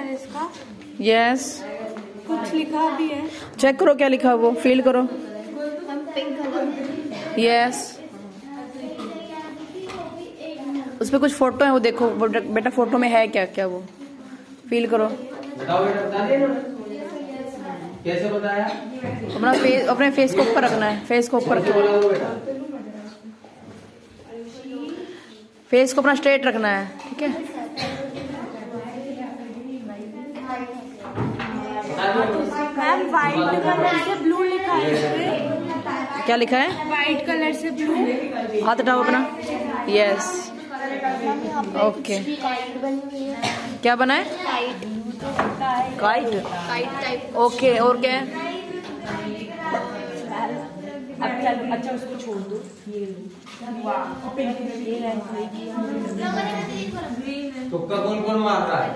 Colour है इसका? Yes कुछ लिखा भी है। चेक करो क्या लिखा वो फील करो। यस उस पर कुछ फ़ोटो है वो देखो बेटा फ़ोटो में है क्या क्या वो? फील करो। बताओ बेटा कैसे बताया? अपना फेस अपने फेस को ऊपर रखना है फेस को ऊपर फेस को अपना स्ट्रेट रखना है ठीक है? मैम वाइट कलर से ब्लू लिखा है क्या लिखा है? वाइट कलर से ब्लू हाथ उठाओ अपना। यस ओके क्या बना है? काइट काइट टाइप ओके और क्या है? अच्छा अच्छा उसको छोड़ दो ये तुक्का कौन कौन मार रहा है?